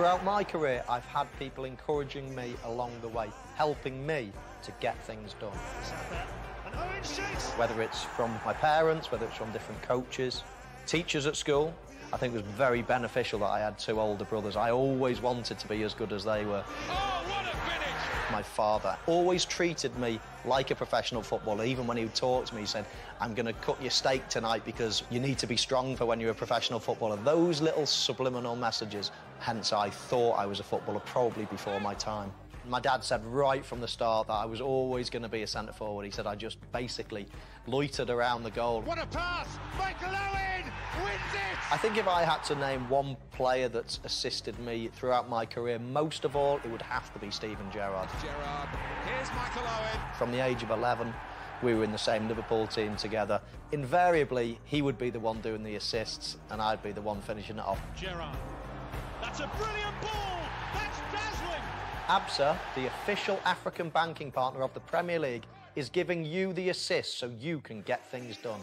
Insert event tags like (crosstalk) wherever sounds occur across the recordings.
Throughout my career, I've had people encouraging me along the way, helping me to get things done. Whether it's from my parents, whether it's from different coaches, teachers at school, I think it was very beneficial that I had two older brothers. I always wanted to be as good as they were. Oh, what a finish! My father always treated me like a professional footballer. Even when he would talk to me, he said, I'm going to cut your steak tonight because you need to be strong for when you're a professional footballer. Those little subliminal messages, hence I thought I was a footballer probably before my time. My dad said right from the start that I was always going to be a centre forward. He said I just basically loitered around the goal. What a pass! Michael Owen wins it! I think if I had to name one player that's assisted me throughout my career, most of all, it would have to be Steven Gerrard. Gerrard, here's Michael Owen. From the age of 11, we were in the same Liverpool team together. Invariably, he would be the one doing the assists, and I'd be the one finishing it off. Gerrard. That's a brilliant ball! That's dazzling! ABSA, the official African banking partner of the Premier League, is giving you the assist so you can get things done.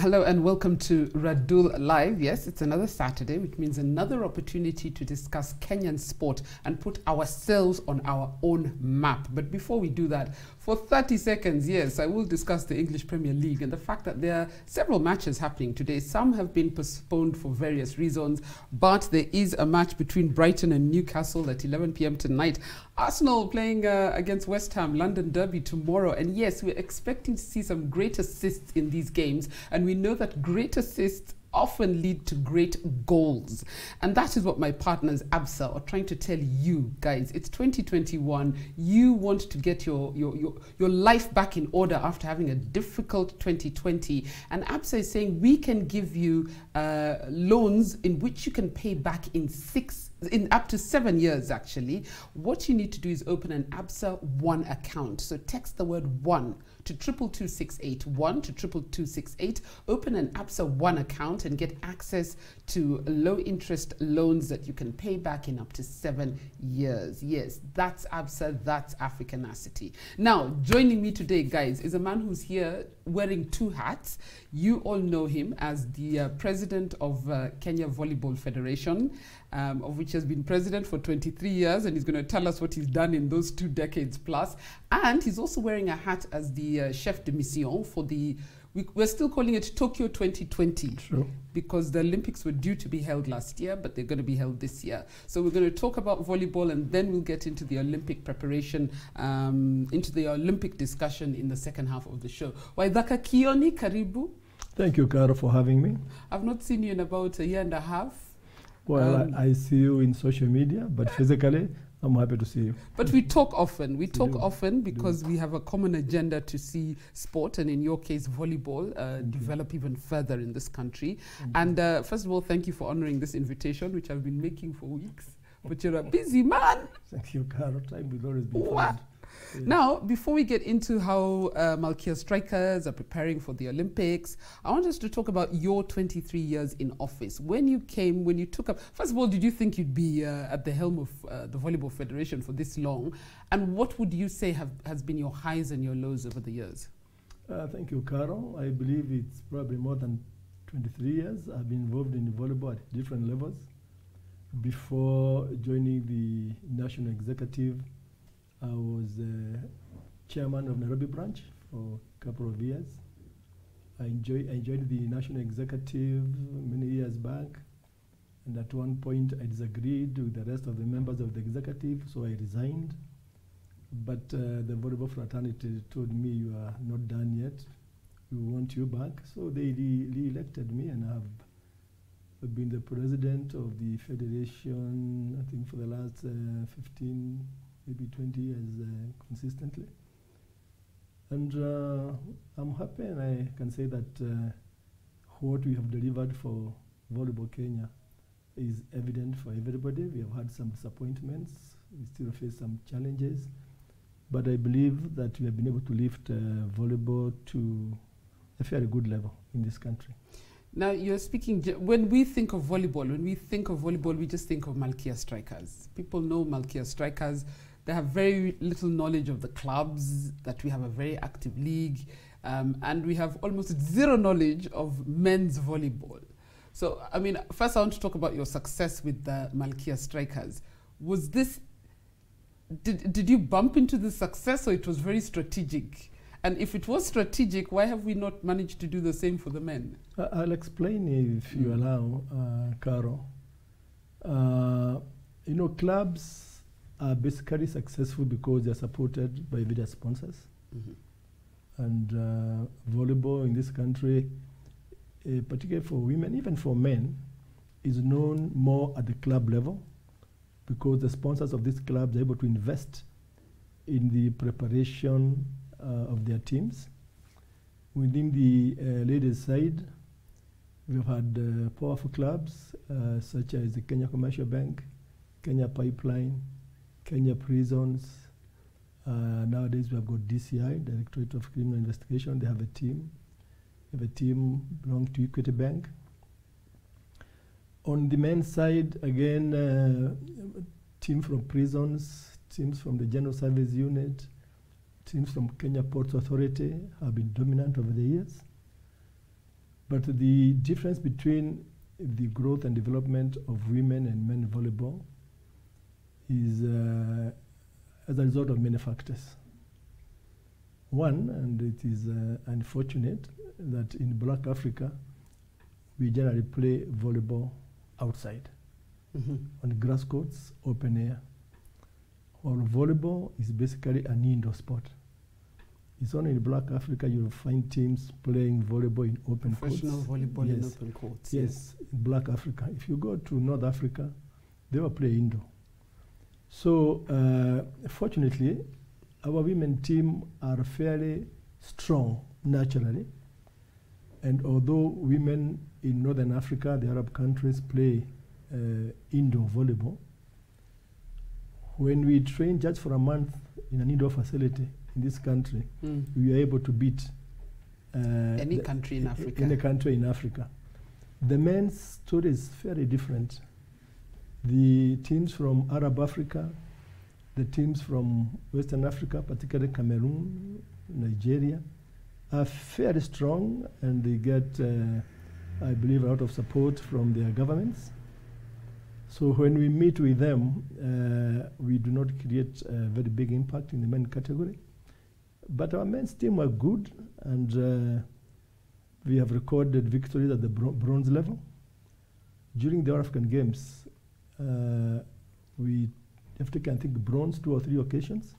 Hello and welcome to Radull Live. Yes, it's another Saturday, which means another opportunity to discuss Kenyan sport and put ourselves on our own map. But before we do that, for 30 seconds, yes, I will discuss the English Premier League and the fact that there are several matches happening today. Some have been postponed for various reasons, but there is a match between Brighton and Newcastle at 11 p.m. tonight. Arsenal playing uh, against West Ham, London Derby tomorrow. And yes, we're expecting to see some great assists in these games. And we know that great assists often lead to great goals. And that is what my partners ABSA are trying to tell you guys. It's 2021. You want to get your, your, your, your life back in order after having a difficult 2020. And ABSA is saying we can give you uh, loans in which you can pay back in six in up to seven years actually what you need to do is open an absa one account so text the word one to triple two six eight one to triple two six eight. Open an absa one account and get access to low interest loans that you can pay back in up to seven years. Yes that's absa that's africanacity now joining me today guys is a man who's here wearing two hats. You all know him as the uh, president of uh, kenya volleyball federation um, of which has been president for 23 years, and he's going to tell us what he's done in those two decades plus. And he's also wearing a hat as the uh, chef de mission for the. We, we're still calling it Tokyo 2020 Sure. because the Olympics were due to be held last year, but they're going to be held this year. So we're going to talk about volleyball, and then we'll get into the Olympic preparation, um, into the Olympic discussion in the second half of the show. Waithaka Kioni, karibu. Thank you, Caro, for having me. I've not seen you in about a year and a half. Well, Um, I, I see you in social media, but physically, I'm happy to see you. But we talk often. We talk often because we have a common agenda to see sport, and in your case, volleyball, uh, develop even further in this country. And uh, first of all, thank you for honoring this invitation, which I've been making for weeks. But you're a busy man. Thank you, Caro. Time will always be found. Yeah. Now, before we get into how uh, Malkia Strikers are preparing for the Olympics, I want us to talk about your 23 years in office. When you came, when you took up, first of all, did you think you'd be uh, at the helm of uh, the Volleyball Federation for this long? And what would you say have, has been your highs and your lows over the years? Uh, thank you, Carol. I believe it's probably more than 23 years. I've been involved in volleyball at different levels. Before joining the national executive, I was chairman of Nairobi branch for a couple of years. I, enjoy, joined the national executive many years back, and at one point I disagreed with the rest of the members of the executive, so I resigned. But uh, the volleyball fraternity told me you are not done yet. We want you back. So they re- re-elected me, and I've been the president of the federation. I think for the last uh, 15, maybe 20 years uh, consistently. And uh, I'm happy, and I can say that uh, what we have delivered for volleyball Kenya is evident for everybody. We have had some disappointments. We still face some challenges. But I believe that we have been able to lift uh, volleyball to a fairly good level in this country. Now you're speaking. When we think of volleyball, when we think of volleyball, we just think of Malkia strikers. People know Malkia strikers. They have very little knowledge of the clubs. That we have a very active league, um, and we have almost zero knowledge of men's volleyball. So, I mean, first I want to talk about your success with the Malkia strikers. Was this? Did did you bump into the success, or it was very strategic? And if it was strategic, why have we not managed to do the same for the men? Uh, I'll explain if you mm. allow, uh, Caro. Uh, you know, clubs are basically successful because they're supported by various sponsors. Mm -hmm. And uh, volleyball in this country, uh, particularly for women, even for men, is known more at the club level because the sponsors of these clubs are able to invest in the preparation uh, of their teams. Within the uh, ladies' side, we've had uh, powerful clubs such as the Kenya Commercial Bank, Kenya Pipeline, Kenya Prisons. nowadays, we have got DCI, Directorate of Criminal Investigation. They have a team. They have a team belonging to Equity Bank. On the men's side, again, uh, team from prisons, teams from the General Service Unit, teams from Kenya Ports Authority have been dominant over the years. But the difference between the growth and development of women and men volleyball is uh, as a result of many factors. One, and it is uh, unfortunate that in Black Africa, we generally play volleyball outside, mm -hmm. on grass courts, open air. While volleyball is basically an indoor sport. It's only in Black Africa you'll find teams playing volleyball in open Professional courts. volleyball yes. in open courts. Yes, yes, in Black Africa. If you go to North Africa, they will play indoor. So, uh, fortunately, our women team are fairly strong naturally. And although women in Northern Africa, the Arab countries, play uh, indoor volleyball, when we train just for a month in an indoor facility, in this country, mm. we are able to beat uh, any country in Africa. Any country in Africa. The men's story is very different. The teams from Arab Africa, the teams from Western Africa, particularly Cameroon, Nigeria, are very strong and they get, uh, I believe, a lot of support from their governments. So when we meet with them, uh, we do not create a very big impact in the men category. But our men's team were good, and uh, we have recorded victories at the bro bronze level. During the African Games, we have taken, I think, bronze two or three occasions.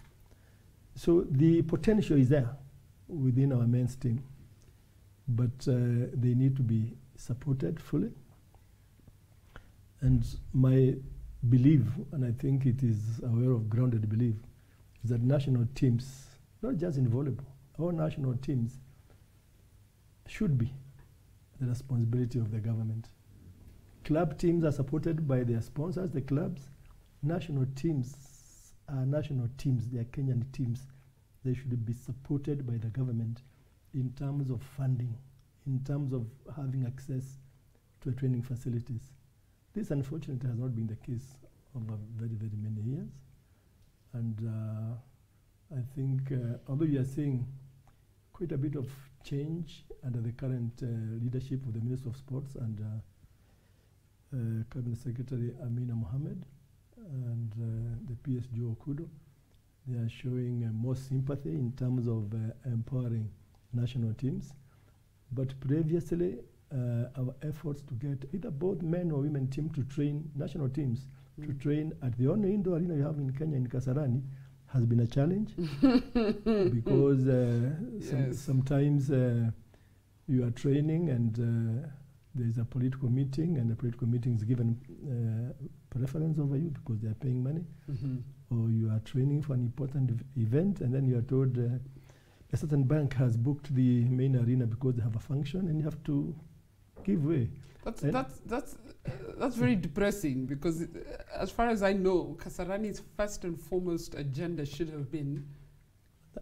So the potential is there within our men's team, but uh, they need to be supported fully. And my belief, and I think it is a well of grounded belief, is that national teams not just in volleyball, our national teams should be the responsibility of the government. Club teams are supported by their sponsors, the clubs. National teams are national teams, they are Kenyan teams. They should be supported by the government in terms of funding, in terms of having access to training facilities. This, unfortunately, has not been the case over very, very many years. And uh, I think, uh, although you are seeing quite a bit of change under the current uh, leadership of the Minister of Sports and uh, uh Cabinet Secretary Amina Mohamed and uh, the PS Joe Okudo, they are showing uh, more sympathy in terms of empowering national teams. But previously, our efforts to get either both men or women team to train national teams mm. to train at the only indoor arena you have in Kenya in Kasarani has been a challenge (laughs) because uh, yes. some, sometimes uh, you are training and uh, there is a political meeting and the political meeting is given uh, preference over you because they are paying money mm -hmm. or you are training for an important event and then you are told uh, a certain bank has booked the main arena because they have a function and you have to give way. That's, that's, that's that's very depressing because, it, as far as I know, Kasarani's first and foremost agenda should have been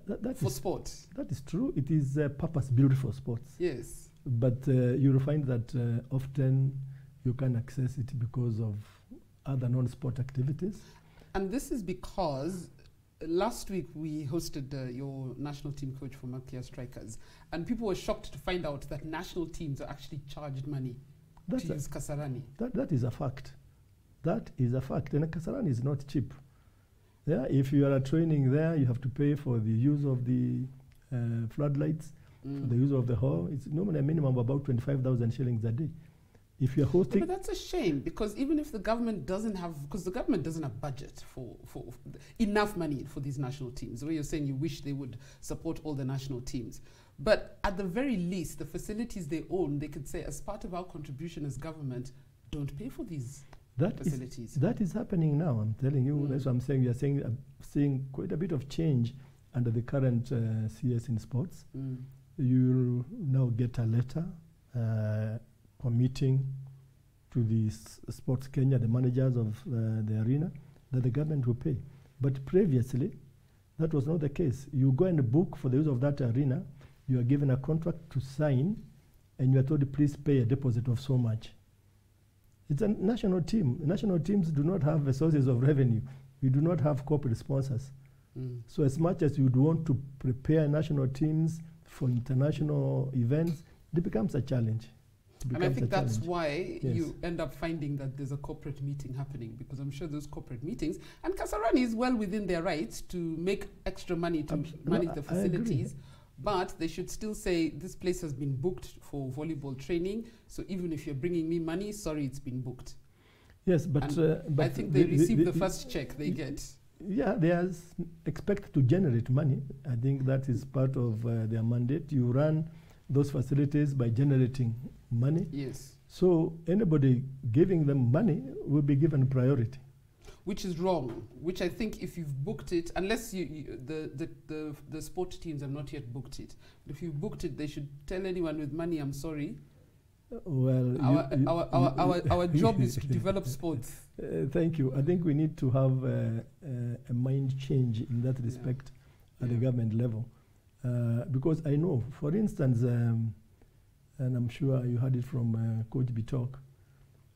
that, that, for is, sport. That is true. It is uh, purpose built for sports. Yes. But uh, you'll find that uh, often you can access it because of other non-sport activities. And this is because uh, last week we hosted uh, your national team coach for Malkia Strikers, and people were shocked to find out that national teams are actually charged money That's to use Kasarani. That, that is a fact. That is a fact. And Kasarani is not cheap. Yeah, if you are training there, you have to pay for the use of the uh, floodlights, for the Mm. use of the hall. It's normally a minimum of about 25,000 shillings a day. If you're Yeah, hosting, but that's a shame because even if the government doesn't have, because the government doesn't have budget for, for enough money for these national teams, the way you're saying you wish they would support all the national teams. But at the very least, the facilities they own, they could say, as part of our contribution as government, don't pay for these that is, facilities. that is happening now. I'm telling you. Mm. That's what I'm saying. We are saying, uh, seeing quite a bit of change under the current uh, CS in sports. Mm. You'll now get a letter uh, committing to the Sports Kenya, the managers of uh, the arena, that the government will pay. But previously, that was not the case. You go and book for the use of that arena, you are given a contract to sign, and you are told, please pay a deposit of so much. It's a national team. National teams do not have the sources of revenue. We do not have corporate sponsors. Mm. So as much as you'd want to prepare national teams for international events, it becomes a challenge. It And I think that's challenge. why Yes. you end up finding that there's a corporate meeting happening because I'm sure those corporate meetings and Kasarani is well within their rights to make extra money to Abs- manage I- the facilities. But they should still say this place has been booked for volleyball training. So even if you're bringing me money, sorry, it's been booked. Yes, but, uh, but I think they the- receive the, the- first check they get. Yeah, they are expected to generate money. I think that is part of uh, their mandate. You run those facilities by generating money. Yes. So anybody giving them money will be given priority. Which is wrong. Which I think if you've booked it, unless you, you the, the, the, the sport teams have not yet booked it. But if you've booked it, they should tell anyone with money, I'm sorry. Well, Our, you- you- our, our, our, our job is to (laughs) develop sports. Uh, thank you. I think we need to have uh, uh, a mind change in that Yeah. respect at the government level. Uh, because I know, for instance, um, and I'm sure you heard it from uh, Coach Bitok,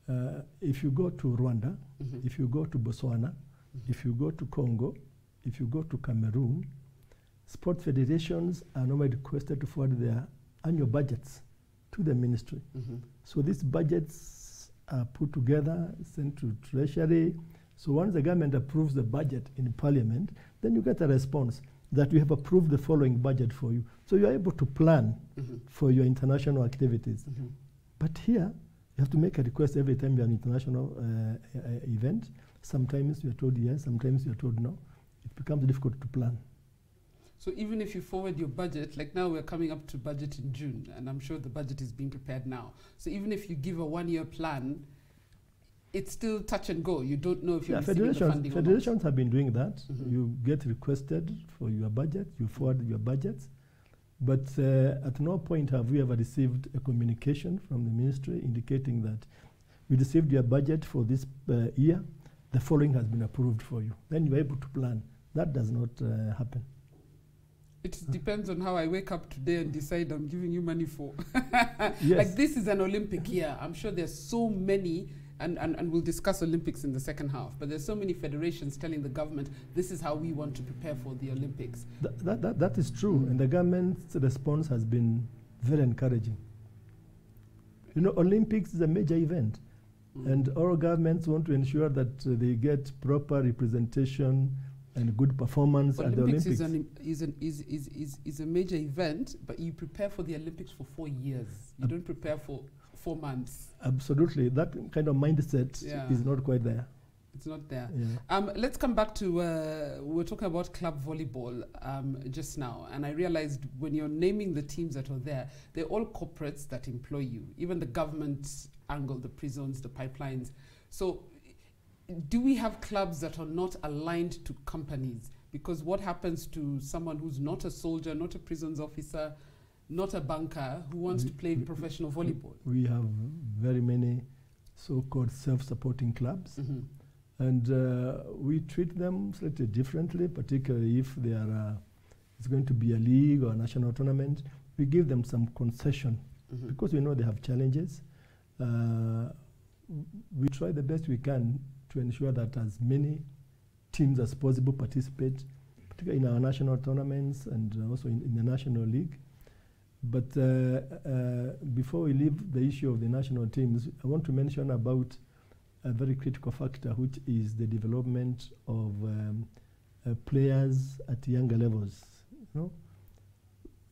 uh, if you go to Rwanda, Mhm. if you go to Botswana, Mhm. if you go to Congo, if you go to Cameroon, sport federations are normally requested to forward their annual budgets to the ministry. Mhm. So these budgets are put together, sent to Treasury. So once the government approves the budget in Parliament, then you get a response that we have approved the following budget for you. So you are able to plan Mhm. for your international activities. Mhm. But here, you have to make a request every time you're an international uh, uh, event. Sometimes you're told yes, sometimes you're told no. It becomes difficult to plan. So even if you forward your budget, like now we're coming up to budget in June, and I'm sure the budget is being prepared now. So even if you give a one-year plan, it's still touch and go. You don't know if you're Yeah, receiving the federations, funding federations have been doing that. Mhm. You get requested for your budget, you forward your budget, but uh, at no point have we ever received a communication from the ministry indicating that we received your budget for this uh, year, the following has been approved for you. Then you're able to plan. That does not uh, happen. It depends on how I wake up today and decide I'm giving you money for. (laughs) Yes. Like this is an Olympic year. I'm sure there's so many, and, and, and we'll discuss Olympics in the second half, but there's so many federations telling the government this is how we want to prepare for the Olympics. Th- that, that, that is true, and the government's response has been very encouraging. You know, Olympics is a major event. Mm. And all governments want to ensure that uh, they get proper representation and good performance at the Olympics, Olympics. Is, an, is, an, is, is, is, is a major event, but you prepare for the Olympics for four years. You Ab- don't prepare for four months. Absolutely, that kind of mindset Yeah. is not quite there. It's not there. Yeah. Um, let's come back to uh, we were talking about club volleyball um, just now, and I realized when you're naming the teams that are there, they're all corporates that employ you, even the government angle, the prisons, the pipelines. So, do we have clubs that are not aligned to companies? Because what happens to someone who's not a soldier, not a prisons officer, not a banker, who wants We- to play professional volleyball? We have very many so-called self-supporting clubs, Mhm. and uh, we treat them slightly differently, particularly if they are uh, it's going to be a league or a national tournament. We give them some concession Mhm. because we know they have challenges. Uh, we try the best we can to ensure that as many teams as possible participate, particularly in our national tournaments and also in, in the national league. But uh, uh, before we leave the issue of the national teams, I want to mention about a very critical factor, which is the development of um, uh, players at younger levels. You know,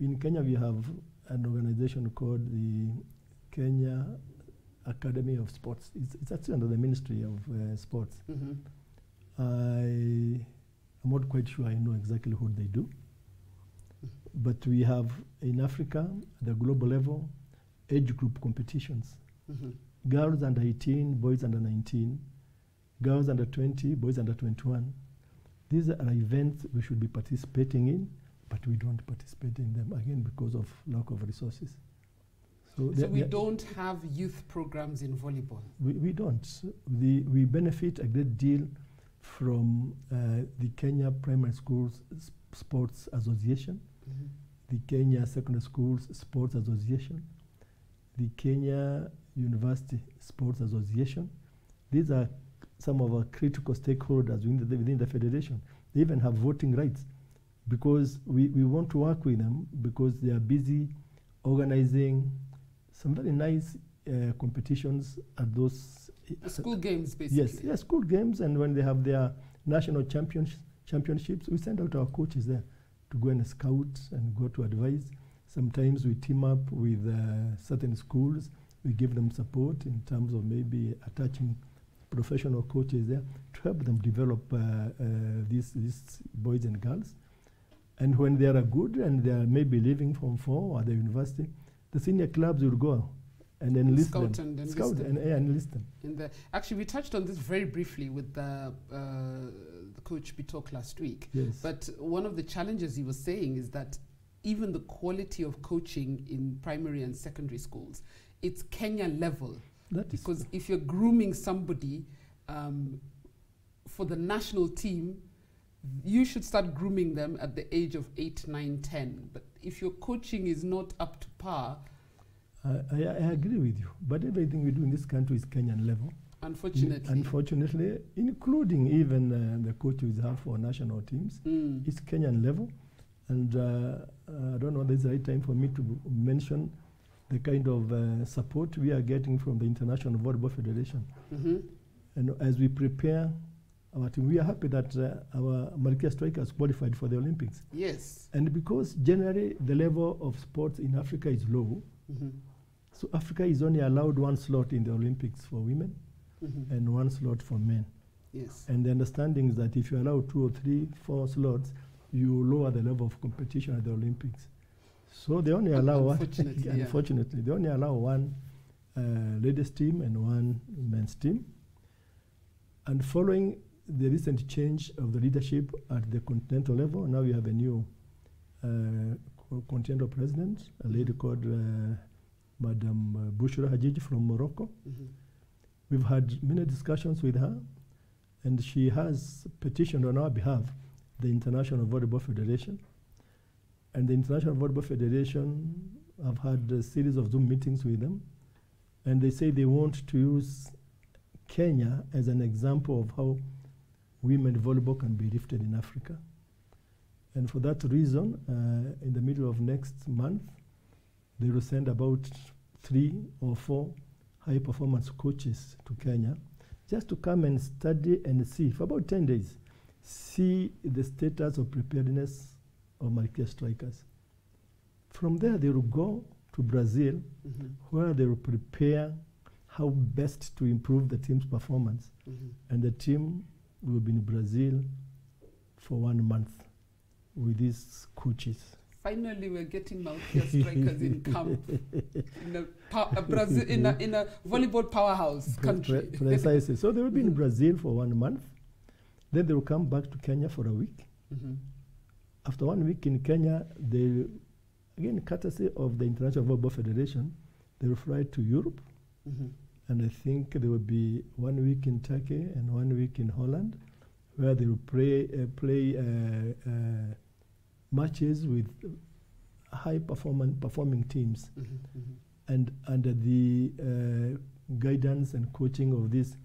in Kenya we have an organization called the Kenya Academy of Sports. It's, it's actually under the Ministry of uh, Sports. Mhm. I am not quite sure I know exactly what they do. But we have in Africa, at the global level, age group competitions. Mhm. Girls under 18, boys under 19, girls under 20, boys under 21. These are events we should be participating in, but we don't participate in them again because of lack of resources. So they- we don't have youth programs in volleyball. We, we don't. The, we benefit a great deal from uh, the Kenya Primary Schools Sports Association, Mhm. the Kenya Secondary Schools Sports Association, the Kenya University Sports Association. These are some of our critical stakeholders within the, within the federation. They even have voting rights because we, we want to work with them because they are busy organizing some very nice uh, competitions at those The school games, basically. Yes, yes, school games, and when they have their national champions, championships, we send out our coaches there to go and scout and go to advise. Sometimes we team up with uh, certain schools. We give them support in terms of maybe attaching professional coaches there to help them develop uh, uh, these, these boys and girls. And when they are good and they are maybe leaving from four or the university, the senior clubs will go and enlist Scout them. and enlist Scout them. and, enlist them. In the actually, we touched on this very briefly with the, uh, the coach Bitok last week. Yes. But one of the challenges he was saying is that even the quality of coaching in primary and secondary schools, it's Kenya level. That is Because if you're grooming somebody um, for the national team, you should start grooming them at the age of 8, 9, 10. But if your coaching is not up to par, I, I, I agree with you, but everything we do in this country is Kenyan level. unfortunately, Unfortunately, including even uh, the coaches we have for national teams, Mm. it's Kenyan level. And uh, uh, I don't know, this is the right time for me to mention the kind of uh, support we are getting from the International Volleyball Federation. Mhm. And as we prepare our team, we are happy that uh, our Malkia strikers qualified for the Olympics. Yes. And because generally the level of sports in Africa is low, Mhm. So Africa is only allowed one slot in the Olympics for women Mhm. and one slot for men. Yes. And the understanding is that if you allow two or three, four slots, you lower the level of competition at the Olympics. So they only allow one. unfortunately, (laughs) yeah. unfortunately, they only allow one uh, ladies team and one men's team. And following the recent change of the leadership at the continental level, now we have a new uh, continental president, a lady called uh, Madam uh, Bushra Hajiji from Morocco. Mhm. We've had many discussions with her, and she has petitioned on our behalf the International Volleyball Federation. And the International Volleyball Federation have had a series of Zoom meetings with them, and they say they want to use Kenya as an example of how women volleyball can be lifted in Africa. And for that reason, uh, in the middle of next month, they will send about three or four high performance coaches to Kenya just to come and study and see for about 10 days, see the status of preparedness of Malkia strikers. From there, they will go to Brazil Mhm. where they will prepare how best to improve the team's performance. Mhm. And the team will be in Brazil for one month with these coaches. Finally, we're getting Malkia strikers in camp (laughs) in a, a Brazil in a, in a volleyball powerhouse Pre- country. pre- precisely. so they will be in. Brazil for one month. Then they will come back to Kenya for a week. Mhm. After one week in Kenya, they, again, courtesy of the International Volleyball Federation, they will fly to Europe. Mhm. And I think there will be one week in Turkey and one week in Holland, where they will play, uh, play uh, uh, matches with high performance performing teams. Mhm. Mhm. and under the uh, guidance and coaching of these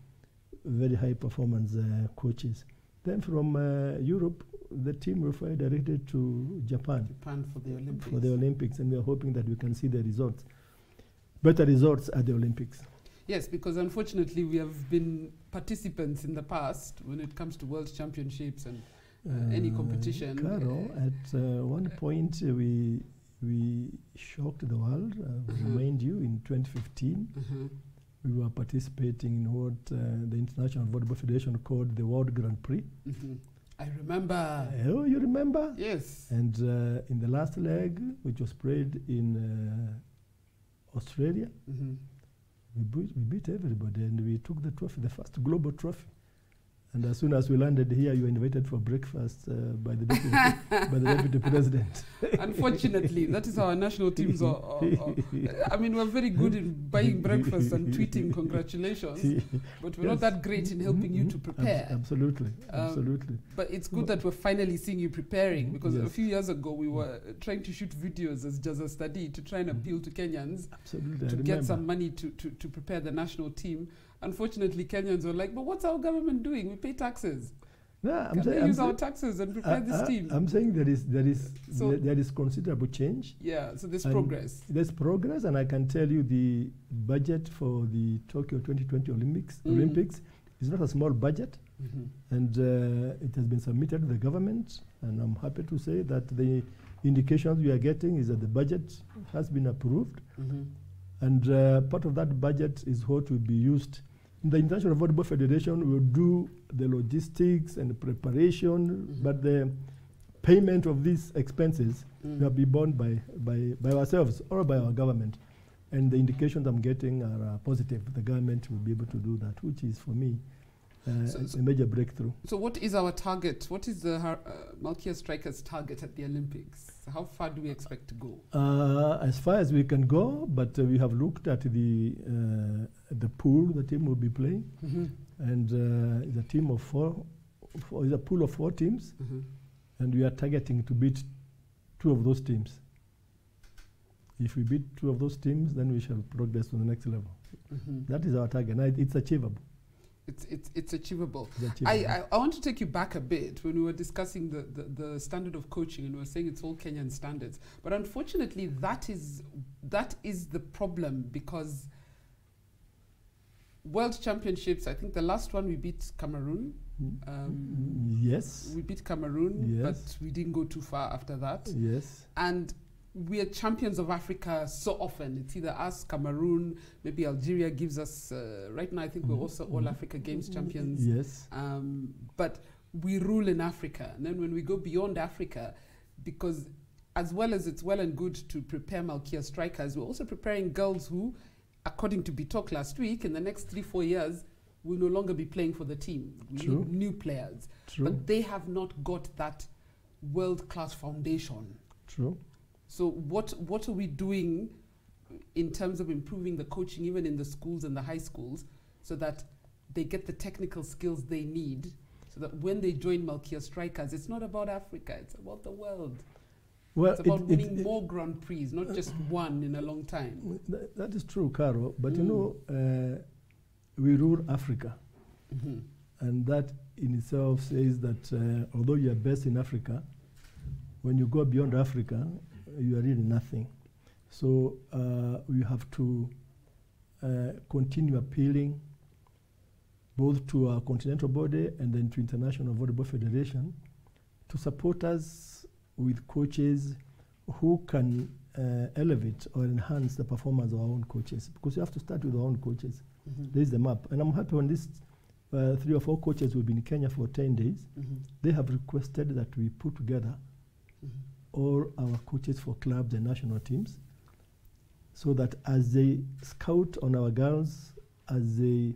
very high performance uh, coaches. Then from uh, Europe, the team will fly directed to Japan Japan for the Olympics. for the Olympics, and we are hoping that we can see the results, better results at the Olympics. Yes, because unfortunately we have been participants in the past when it comes to world championships and uh, any competition. Caro, uh, at uh, one point uh, we we shocked the world. I will Mhm. remind you, in 2015, uh-huh. we were participating in what uh, the International Volleyball Federation called the World Grand Prix. Mhm. I remember. Oh, you remember? Yes. And uh, in the last leg, which was played in uh, Australia, Mhm. We beat, we beat everybody and we took the trophy, the first global trophy. And as soon as we landed here, you were invited for breakfast uh, by the deputy, (laughs) by the deputy president. (laughs) Unfortunately, that is how our national teams are, are, are. I mean, we're very good in buying breakfast and tweeting congratulations, (laughs) but we're not that great in helping you to Mhm. Abs- prepare. absolutely, Um, absolutely. But it's good that we're finally seeing you preparing because a few years ago we were uh, trying to shoot videos as just a study to try and appeal to Kenyans Absolutely. To get some money to, to, to prepare the national team. Unfortunately, Kenyans were like, but what's our government doing? We pay taxes. No, I'm Can saying, they I'm, use our saying, taxes and prepare this I, team? am saying there is there is So- there, there is considerable change. yeah, so there's progress. There's progress, and I can tell you the budget for the Tokyo 2020 Olympics Mm. Olympics is not a small budget, Mhm. and uh, it has been submitted to the government. And I'm happy to say that the indications we are getting is that the budget has been approved, Mhm. and uh, part of that budget is what will be used. The International Volleyball Federation will do the logistics and the preparation, Mhm. but the payment of these expenses Mm. will be borne by, by, by ourselves or by our government. And the indications I'm getting are uh, positive. The government will be able to do that, which is for me uh, So- a- so- a major breakthrough. So, what is our target? What is the uh, Malkia Strikers' target at the Olympics? How far do we expect to go? Uh, as far as we can go, but uh, we have looked at the uh, the pool the team will be playing, Mm-hmm. and uh, it's a team of four, four, it's a pool of four teams, Mm-hmm. and we are targeting to beat two of those teams. If we beat two of those teams, then we shall progress to the next level. Mm-hmm. That is our target, and it's achievable. It's, it's, it's achievable. It's I. I, I want to take you back a bit when we were discussing the, the, the standard of coaching and we were saying it's all Kenyan standards. But unfortunately, that is, that is the problem because World Championships, I think the last one we beat Cameroon. Mm, Um, yes, we beat Cameroon, Yes. but we didn't go too far after that. yes. And we are champions of Africa so often. It's either us, Cameroon, maybe Algeria gives us. Uh, right now, I think we're Mhm, also all. Africa Games champions. Yes. Um, but we rule in Africa. And then when we go beyond Africa, because as well as it's well and good to prepare Malkia strikers, we're also preparing girls who, according to Bitok last week, in the next three, four years, will no longer be playing for the team. True. need new players. True. But they have not got that world class foundation. True. So what what are we doing in terms of improving the coaching even in the schools and the high schools so that they get the technical skills they need so that when they join Malkia Strikers it's not about Africa it's about the world. Well, It's about it- it- winning it- more Grand Prix, not just one in a long time. w- tha- that is true, Caro. But you Mm. know, uh, we rule Africa, Mhm. and that in itself says that uh, although you are best in Africa, when you go beyond Africa, you are really nothing. So uh, we have to uh, continue appealing both to our continental body and then to International Volleyball Federation to support us with coaches who can uh, elevate or enhance the performance of our own coaches because you have to start with our own coaches. Mhm. There is the map, and I'm happy when these uh, three or four coaches will be in Kenya for 10 days. Mhm. They have requested that we put together Mhm. all our coaches for clubs and national teams so that as they scout on our girls, as they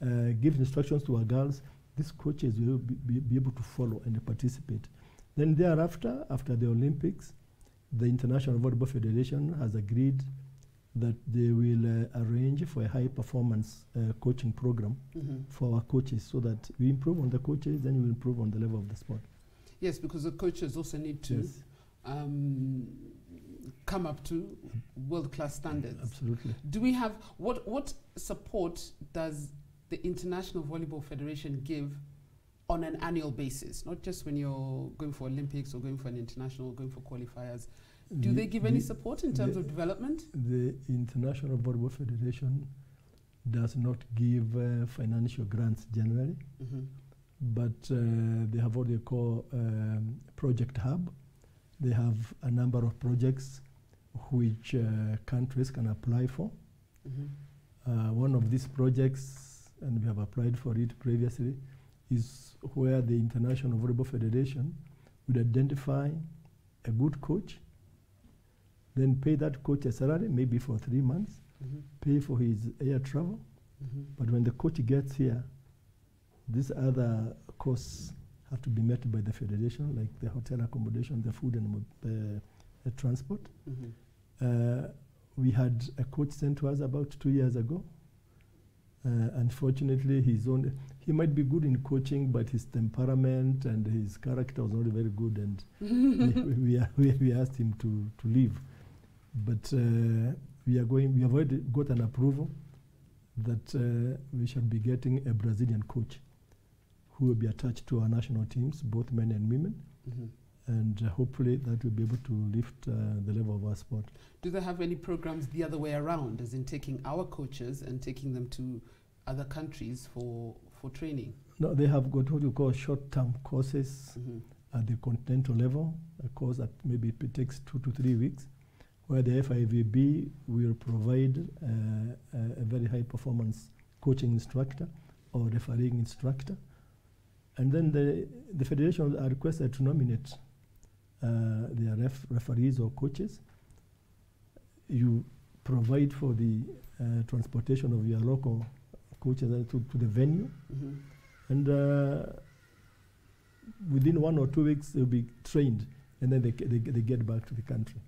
uh, give instructions to our girls, these coaches will be, be, be able to follow and participate. Then thereafter, after the Olympics, the International Volleyball Federation has agreed that they will uh, arrange for a high performance uh, coaching program Mhm. for our coaches so that we improve on the coaches, then we improve on the level of the sport. Yes, because the coaches also need to Yes. um, come up to world-class standards. Absolutely. Do we have what what support does the International Volleyball Federation give on an annual basis? Not just when you're going for Olympics or going for an international, or going for qualifiers. Do The- they give any support in terms of development? The International Volleyball Federation does not give uh, financial grants generally, Mhm. but uh, they have what they call um, Project Hub. They have a number of projects which uh, countries can apply for. Mhm. Uh, one of these projects, and we have applied for it previously, is where the International Volleyball Federation would identify a good coach, then pay that coach a salary, maybe for three months, Mhm. pay for his air travel. Mhm. But when the coach gets here, these other costs have to be met by the federation, like the hotel accommodation, the food, and uh, the transport. Mhm. Uh, we had a coach sent to us about two years ago. Uh, unfortunately, his own, he might be good in coaching, but his temperament and his character was not very good, and (laughs) we, we, we, we asked him to, to leave. But uh, we are going. We have already got an approval that uh, we shall be getting a Brazilian coach who will be attached to our national teams, both men and women, Mhm. And uh, hopefully that will be able to lift uh, the level of our sport. Do they have any programs the other way around, as in taking our coaches and taking them to other countries for for training? No, they have got what you call short-term courses Mhm. at the continental level, a course that maybe it takes two to three weeks, where the FIVB will provide uh, a, a very high-performance coaching instructor or refereeing instructor, and then the the federation are requested to nominate uh, their ref referees or coaches. You provide for the uh, transportation of your local coaches uh, to, to the venue. Mhm. And uh, within one or two weeks, they'll be trained, and then they, they, they get back to the country.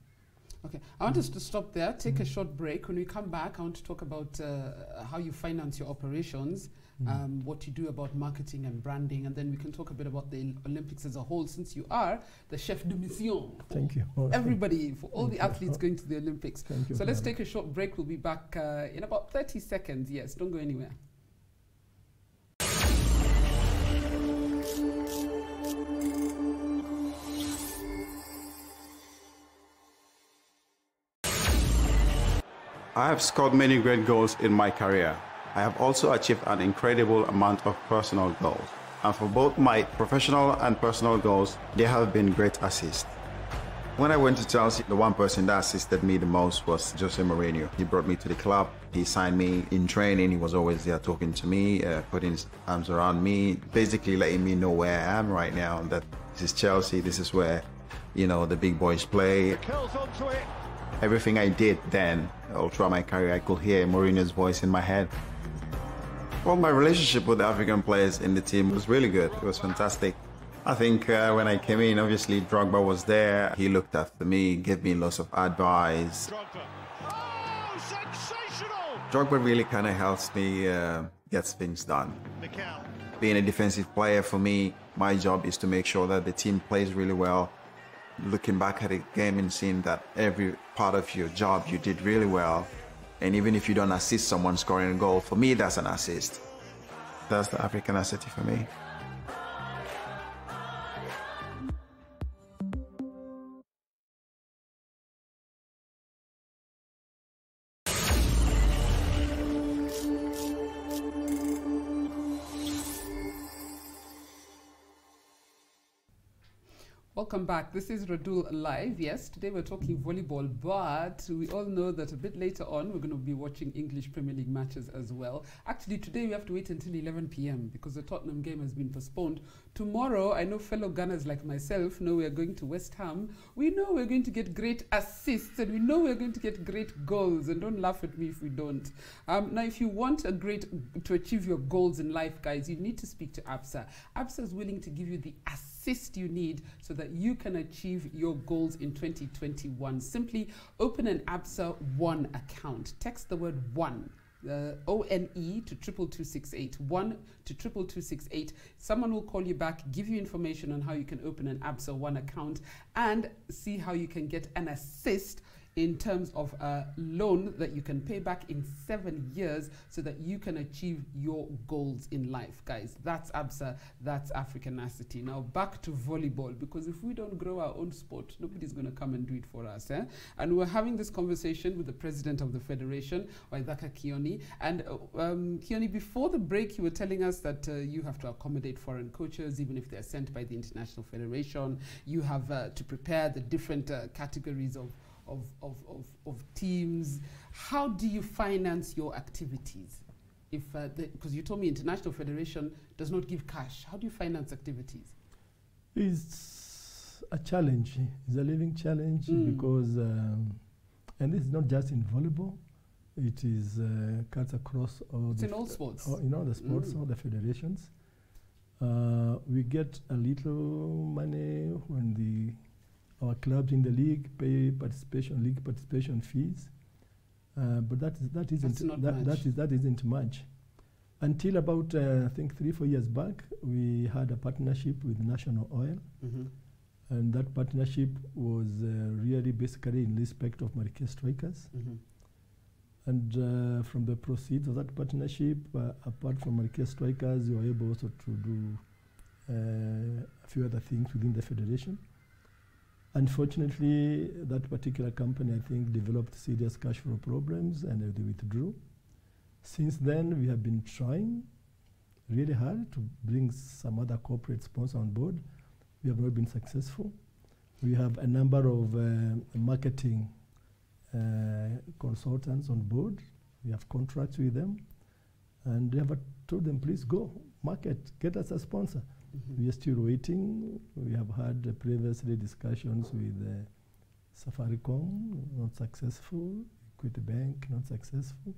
Okay, I want us to stop there, take a short break. When we come back, I want to talk about uh, how you finance your operations, um, what you do about marketing and branding, and then we can talk a bit about the Olympics as a whole, since you are the chef de mission. Thank you. Everybody, for all the athletes going to the Olympics. Thank you. So let's take a short break. We'll be back uh, in about 30 seconds. Yes, don't go anywhere. I have scored many great goals in my career. I have also achieved an incredible amount of personal goals. And for both my professional and personal goals, there have been great assists. When I went to Chelsea, the one person that assisted me the most was Jose Mourinho. He brought me to the club. He signed me in training. He was always there talking to me, uh, putting his arms around me, basically letting me know where I am right now. That this is Chelsea. This is where, you know, the big boys play. Curls onto it. Everything I did then, all throughout my career, I could hear Mourinho's voice in my head. Well, my relationship with the African players in the team was really good. It was fantastic. I think uh, when I came in, obviously Drogba was there. He looked after me, gave me lots of advice. Drogba. Oh! Drogba really kind of helps me uh, get things done. Being a defensive player for me, my job is to make sure that the team plays really well. Looking back at the game and seeing that every part of your job you did really well. And even if you don't assist someone scoring a goal, for me, that's an assist. That's the African asset for me. Welcome back. This is Radull Live. Yes, today we're talking volleyball, but we all know that a bit later on we're going to be watching English Premier League matches as well. Actually, today we have to wait until 11 p.m. because the Tottenham game has been postponed. Tomorrow, I know fellow Gunners like myself know we are going to West Ham. We know we're going to get great assists and we know we're going to get great goals. And don't laugh at me if we don't. Um, now, if you want a great to achieve your goals in life, guys, you need to speak to ABSA. ABSA is willing to give you the assist assist you need so that you can achieve your goals in 2021. Simply open an ABSA One account. Text the word one. Uh, O-N-E to triple two six eight one to triple two six eight. Someone will call you back, give you information on how you can open an ABSA One account, and see how you can get an assist in terms of a loan that you can pay back in seven years so that you can achieve your goals in life, guys. That's ABSA, that's Africanacity. Now, back to volleyball, because if we don't grow our own sport, nobody's going to come and do it for us. Eh? And we're having this conversation with the president of the federation, Waithaka Kioni. And uh, um, Kioni, before the break, you were telling us that uh, you have to accommodate foreign coaches, even if they're sent by the International Federation. You have uh, to prepare the different uh, categories of of, of, of, of teams. How do you finance your activities? If Because uh, you told me International Federation does not give cash. How do you finance activities? It's a challenge. It's a living challenge mm. because, um, and this is not just in volleyball. It is uh, cuts across all it's the in all sports. All, in all the sports, mm. all the federations. Uh, we get a little money when the our clubs in the league pay participation league participation fees, uh, but that is that isn't that, that is that isn't much. Until about uh, I think three four years back, we had a partnership with National Oil, mm -hmm. and that partnership was uh, really basically in respect of Malkia Strikers. Mm -hmm. And uh, from the proceeds of that partnership, uh, apart from Malkia Strikers, we were able also to do uh, a few other things within the federation. Unfortunately, that particular company, I think, developed serious cash flow problems and they withdrew. Since then, we have been trying really hard to bring some other corporate sponsors on board. We have not been successful. We have a number of uh, marketing uh, consultants on board. We have contracts with them. And we have told them, please go, market, get us a sponsor. Mm -hmm. We are still waiting. We have had uh, previously discussions with uh, Safaricom, not successful. Equity Bank, not successful.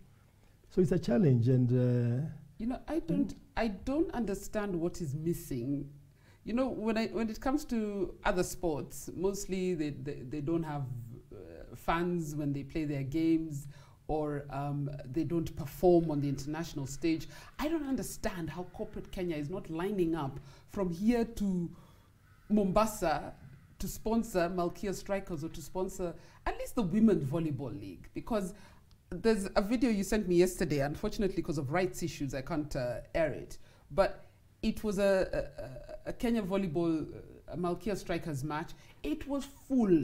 So it's a challenge, and uh, you know, I don't, mm. I don't understand what is missing. You know, when I when it comes to other sports, mostly they they, they don't have uh, fans when they play their games or um, they don't perform on the international stage. I don't understand how corporate Kenya is not lining up from here to Mombasa to sponsor Malkia Strikers or to sponsor at least the Women's Volleyball League because there's a video you sent me yesterday. Unfortunately, because of rights issues, I can't uh, air it. But it was a, a, a Kenya Volleyball uh, Malkia Strikers match. It was full.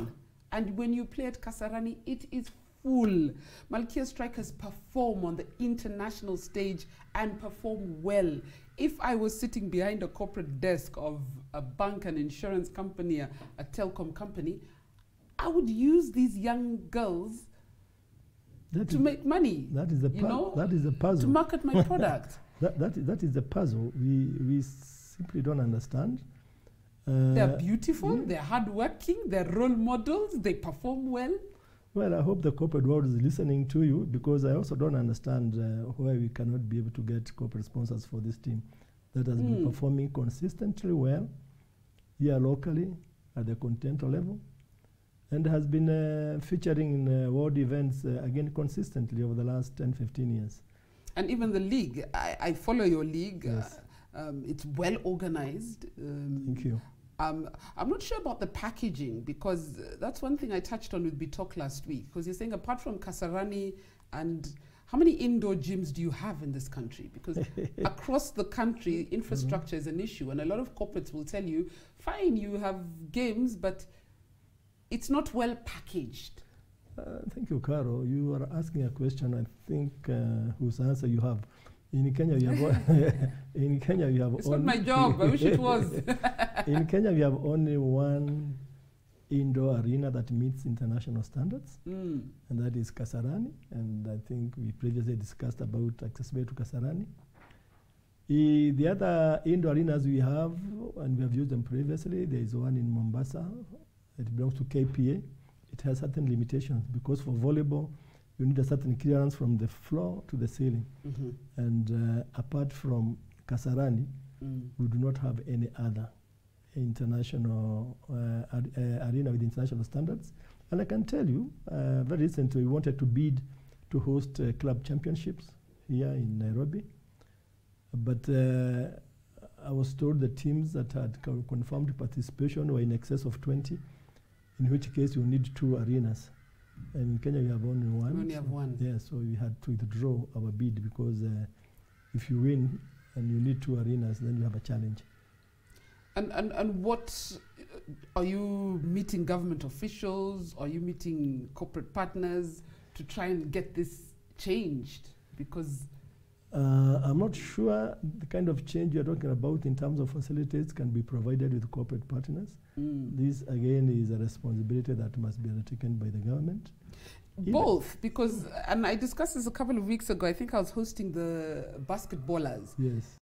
And when you play at Kasarani, it is full. Malkia Strikers perform on the international stage and perform well. If I was sitting behind a corporate desk of a bank, an insurance company, a, a telecom company, I would use these young girls that to make money. That is the you know, that is the puzzle to market my (laughs) product. that that is, that is the puzzle. We we simply don't understand. Uh, they're beautiful. Yeah. They're hardworking. They're role models. They perform well. Well, I hope the corporate world is listening to you because I also don't understand uh, why we cannot be able to get corporate sponsors for this team that has mm. been hmm. performing consistently well here locally at the continental level and has been uh, featuring in uh, world events uh, again consistently over the last 10, 15 years. And even the league, I, I follow your league. Yes. Uh, um, it's well organized. Um, Thank you. Um, I'm not sure about the packaging because that's one thing I touched on with Bitok last week. Because you're saying apart from Kasarani and how many indoor gyms do you have in this country? Because (laughs) across the country, infrastructure mm -hmm. is an issue, and a lot of corporates will tell you, fine, you have games, but it's not well packaged. Uh, thank you, Caro. You are asking a question I think uh, whose answer you have. In Kenya, you have (laughs) in Kenya you have. It's not my job. I wish it was. (laughs) in Kenya, we have only one indoor arena that meets international standards, mm. and that is Kasarani. And I think we previously discussed about accessibility to Kasarani. E the other indoor arenas we have, and we have used them previously, there is one in Mombasa. It belongs to KPA. It has certain limitations because for volleyball, you need a certain clearance from the floor to the ceiling. Mm -hmm. And uh, apart from Kasarani, mm. we do not have any other international uh, uh, arena with international standards. And I can tell you, uh, very recently we wanted to bid to host uh, club championships here in Nairobi. But uh, I was told the teams that had confirmed participation were in excess of 20, in which case you need two arenas. And in Kenya, we have only one. We only have one. Yeah, so we had to withdraw our bid because uh, if you win and you need two arenas, then you have a challenge. And, and, and what uh, are you meeting government officials? Are you meeting corporate partners to try and get this changed? Because Uh, I'm not sure the kind of change you're talking about in terms of facilities can be provided with corporate partners. mm, This again is a responsibility that must be undertaken by the government. Both, because and I discussed this a couple of weeks ago. I think I was hosting the basketballers. Yes.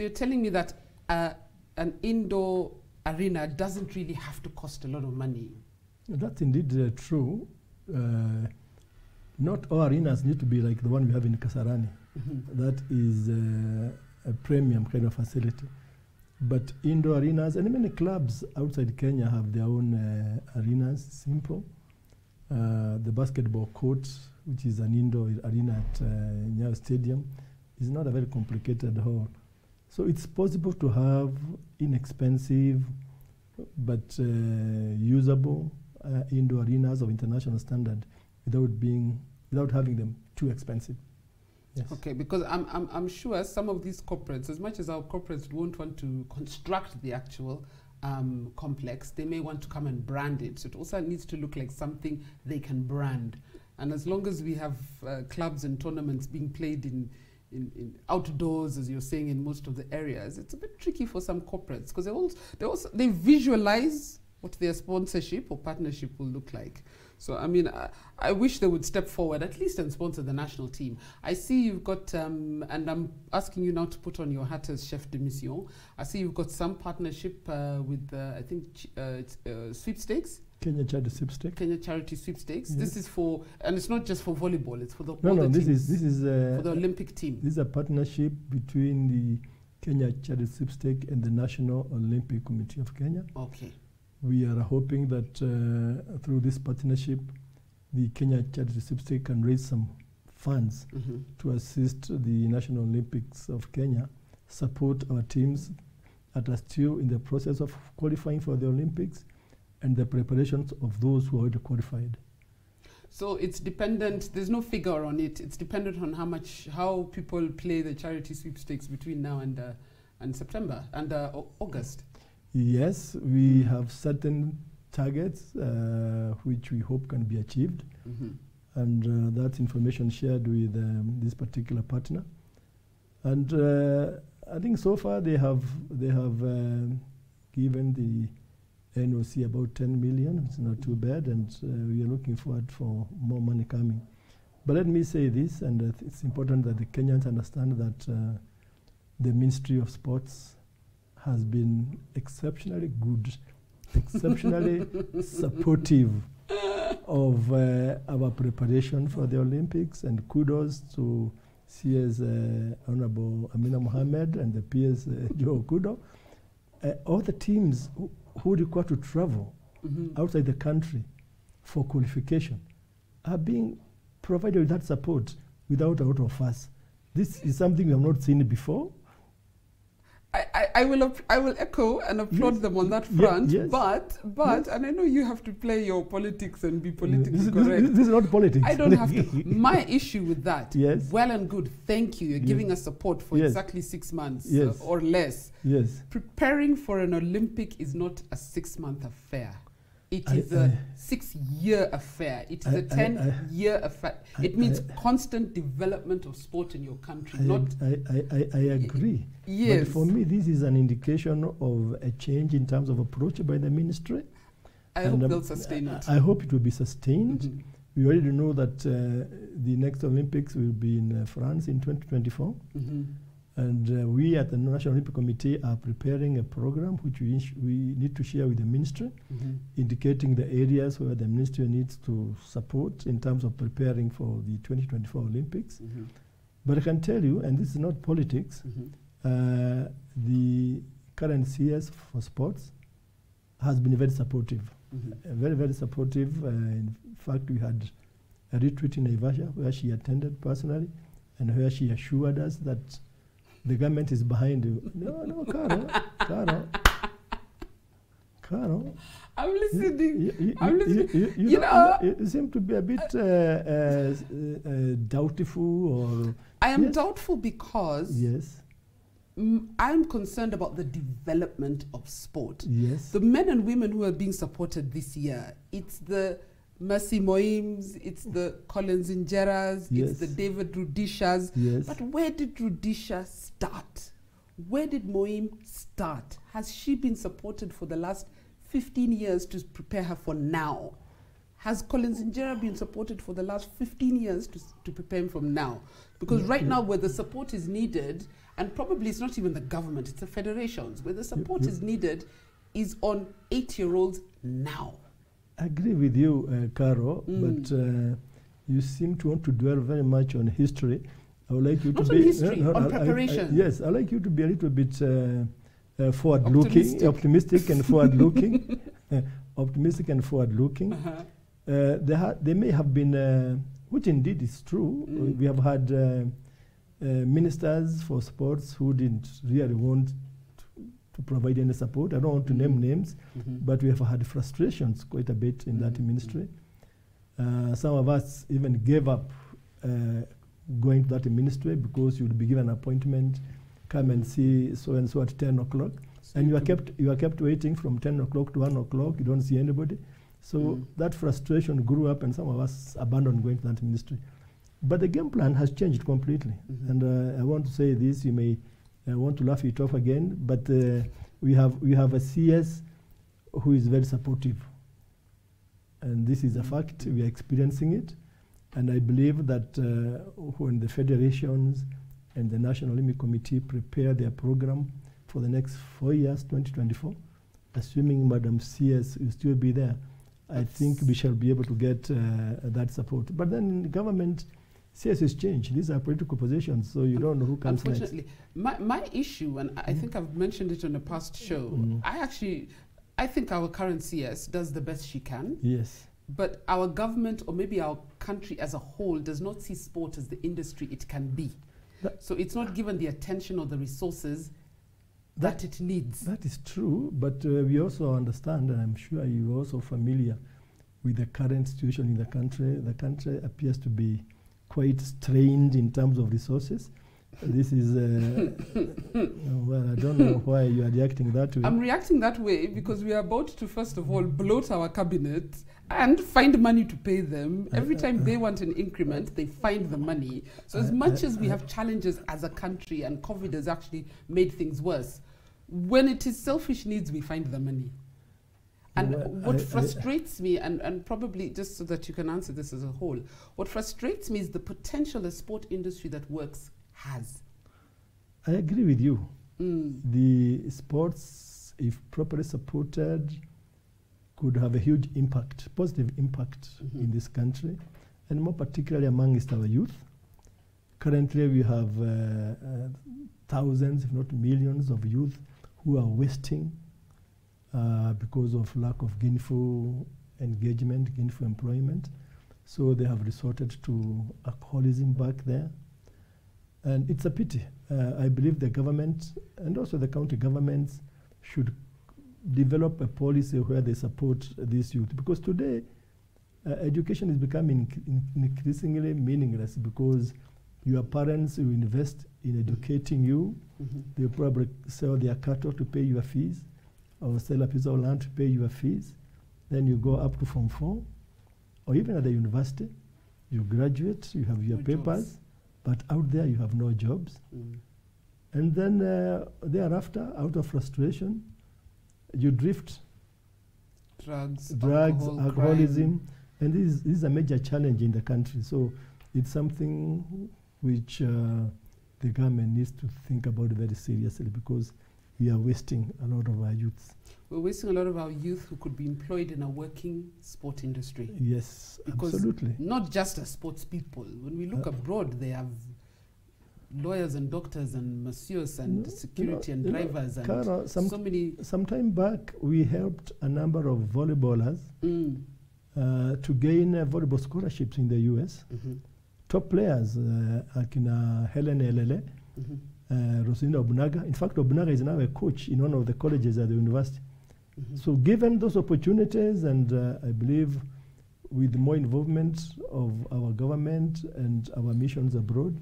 You're telling me that uh, an indoor arena doesn't really have to cost a lot of money. That's indeed uh, true. Uh, not all arenas need to be like the one we have in Kasarani. That is uh, a premium kind of facility. But indoor arenas, and many clubs outside Kenya have their own uh, arenas, simple. Uh, the basketball court, which is an indoor arena at uh, Nyayo Stadium, is not a very complicated hall. So it's possible to have inexpensive but uh, usable uh, indoor arenas of international standard without being without having them too expensive. Yes. Okay, because I'm, I'm, I'm sure some of these corporates, as much as our corporates won't want to construct the actual um, complex, they may want to come and brand it. So it also needs to look like something they can brand. And as long as we have uh, clubs and tournaments being played in, in, in outdoors, as you're saying, in most of the areas, it's a bit tricky for some corporates because they also, they also they visualize what their sponsorship or partnership will look like. So I mean, I, I wish they would step forward at least and sponsor the national team. I see you've got, um, and I'm asking you now to put on your hat as chef de mission. I see you've got some partnership uh, with, uh, I think, ch- uh, it's, uh, sweepstakes, Kenya Charity Sweepstake. Kenya Charity Sweepstakes. Yes. This is for, and it's not just for volleyball; it's for the No, no, the this is this is for the uh, Olympic team. this is a partnership between the Kenya Charity Sweepstakes and the National Olympic Committee of Kenya. Okay. We are hoping that uh, through this partnership, the Kenya Charity Sweepstake can raise some funds hmm to assist the National Olympics of Kenya, support our teams that are still in the process of qualifying for the Olympics, and the preparations of those who are already qualified. So it's dependent. There's no figure on it. It's dependent on how much how people play the charity sweepstakes between now and uh, and September and uh, Au- August. Yes, we have certain targets uh, which we hope can be achieved, hmm and uh, that's information shared with um, this particular partner. And uh, I think so far they have they have um, given the NOC about 10 million. It's not too bad, and uh, we are looking forward for more money coming. But let me say this, and uh, it's important that the Kenyans understand that uh, the Ministry of Sports has been exceptionally good, exceptionally (laughs) supportive of uh, our preparation for the Olympics, and kudos to CS uh, Honorable Amina Mohammed and the PS uh, (laughs) Joe Okudo. Uh, all the teams who, who require to travel hmm outside the country for qualification are being provided with that support without a lot of fuss. This is something we have not seen before. I, I, I will I will echo and applaud Yes. them on that front. yes. But but Yes. and I know you have to play your politics and be politically this, this- correct. this is not politics. I don't have to. (laughs) My issue with that, Yes. well and good. Thank you. You're giving us support for exactly six months uh, or less. yes. Preparing for an Olympic is not a six-month affair. It I- is a six-year affair. It is I- a ten-year affair. It means constant development of sport in your country. Not I, I, I agree. Yes. But for me, this is an indication of a change in terms of approach by the ministry. I And, hope um, they'll sustain it. I hope it will be sustained. Mhm. We already know that uh, the next Olympics will be in uh, France in 2024. Mhm. And uh, we at the National Olympic Committee are preparing a program which we, we need to share with the ministry, Mhm. indicating the areas where the ministry needs to support in terms of preparing for the 2024 Olympics. Mhm. But I can tell you, and this is not politics, Mhm. uh, the current CS for sports has been very supportive, Mhm. uh, very, very supportive. Uh, in fact, we had a retreat in Naivasha where she attended personally and where she assured us that the government is behind you. No, no, Carol, (laughs) Carol, Carol, I'm listening. you, you, I'm you, listening. you, know, know- you, seem to be a bit uh, uh, uh, uh, doubtful or I am Yes. doubtful because yes, mm, I'm concerned about the development of sport. yes, The men and women who are being supported this year, it's the Mercy Moims, it's the Collins Injeras, Yes. it's the David Rudishas. yes. But where did Rudisha start? Where did Moim start? Has she been supported for the last 15 years to prepare her for now? Has Collins Injera been supported for the last 15 years to, to prepare him from now? Because right now, where the support is needed, and probably it's not even the government, it's the federations, where the support is needed is on eight year olds now. I agree with you, uh, Caro, Mm. but uh, you seem to want to dwell very much on history. I would like you Not to on be history, on I- I- I- yes, I'd like you to be a little bit uh, uh, forward-looking, Optimistic. optimistic, and forward-looking, (laughs) uh, optimistic and forward-looking. Uh-huh. Uh, there, ha- there may have been, uh, which indeed is true. uh, Mm. We have had uh, uh, ministers for sports who didn't really want to, provide any support. I don't want to name Mm. names, Mhm. but we have had frustrations quite a bit in that Mm, ministry. Uh, some of us even gave up uh, going to that ministry because you would be given an appointment, come and see so and so at 10 o'clock, So and you are kept you are kept waiting from 10 o'clock to 1 o'clock. You don't see anybody, so Mm. that frustration grew up, and some of us abandoned going to that ministry. But the game plan has changed completely, Mhm. and uh, I want to say this. You may uh, want to laugh it off again, but uh, we have we have a CS who is very supportive. And this is a fact, we are experiencing it. And I believe that uh, when the federations and the National Olympic Committee prepare their program for the next four years, 2024, assuming Madam CS will still be there, I think we shall be able to get uh, that support. But then government, CS has changed. These are political positions, so you don't know who comes next. Unfortunately, my, my issue, and I think I've mentioned it on a past show, Mm. I actually, I think our current CS does the best she can, Yes. but our government or maybe our country as a whole does not see sport as the industry it can be. That- so it's not given the attention or the resources that, That- it needs. That is true, but uh, we also understand, and I'm sure you're also familiar with the current situation in the country. The country appears to be quite strained in terms of resources. this is, uh, (laughs) well, I don't know why you are reacting that way. I'm reacting that way because we are about to, first of all, bloat our cabinet and find money to pay them. Uh, Every uh, time they uh. want an increment, they find the money. So, as much as we have challenges as a country and COVID has actually made things worse, when it is selfish needs, we find the money. And Well, what I- I- frustrates me, and, and probably just so that you can answer this as a whole, what frustrates me is the potential the sport industry that works has. I agree with you. Mm. The sports, if properly supported, could have a huge impact, positive impact Mhm. in this country, and more particularly amongst our youth. Currently, we have uh, uh, thousands, if not millions, of youth who are wasting uh, because of lack of gainful engagement, gainful employment. So they have resorted to alcoholism back there. And it's a pity. Uh, I believe the government and also the county governments should develop a policy where they support these youth. Because today, uh, education is becoming inc- in- increasingly meaningless because your parents will invest in educating you. Mhm. They'll probably sell their cattle to pay your fees or sell a piece of land to pay your fees. Then you go up to Form 4 or even at the university. You graduate, you have your No papers, jobs. but out there you have no jobs. Mm. And then uh, thereafter, out of frustration, you drift Drugs, drugs, alcohol, alcoholism, crime. and this is, this is a major challenge in the country. So it's something which uh, the government needs to think about very seriously because we are wasting a lot of our youth. We're wasting a lot of our youth who could be employed in a working sport industry. Yes, Because absolutely. Not just as sports people. When we look Uh, abroad, they have lawyers and doctors and masseurs and No, security you and know, drivers and Cara, some, so many. some time back, we helped a number of volleyballers Mm, uh, to gain uh, volleyball scholarships in the US. mhm, Top players, uh, Akina Helen Elele, mhm, uh, Roselidah Obunaga. In fact, Obunaga is now a coach in one of the colleges at the university. Mm-hmm. So, given those opportunities, and uh, I believe with more involvement of our government and our missions abroad,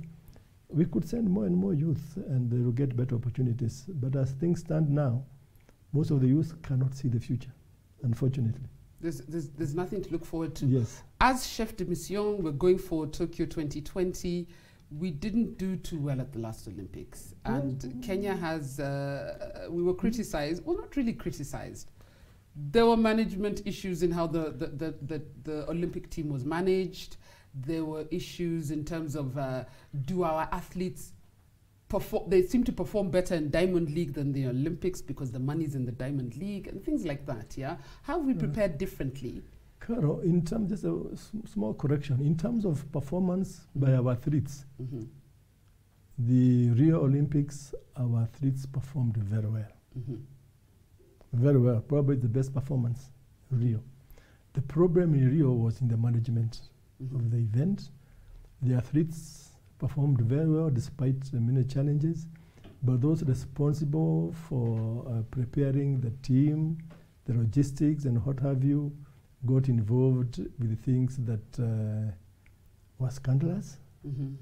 we could send more and more youth and they will get better opportunities. But as things stand now, most of the youth cannot see the future, unfortunately. There's, there's, there's nothing to look forward to. Yes. As chef de mission, we're going for Tokyo 2020. We didn't do too well at the last Olympics. And mm. Kenya has, uh, we were criticized, well, not really criticized. There were management issues in how the, the, the, the, the Olympic team was managed. There were issues in terms of uh, do our athletes perform, they seem to perform better in Diamond League than the Olympics because the money's in the Diamond League and things like that, yeah? How have we prepared differently? Caro, in terms, just a small correction, in terms of performance by our athletes, mm -hmm. the Rio Olympics, our athletes performed very well. Mm -hmm. Very well, probably the best performance, Rio. The problem in Rio was in the management mm -hmm. of the event. The athletes performed very well despite the many challenges. But those responsible for uh, preparing the team, the logistics, and what have you, got involved with things that uh, were scandalous. Mm -hmm.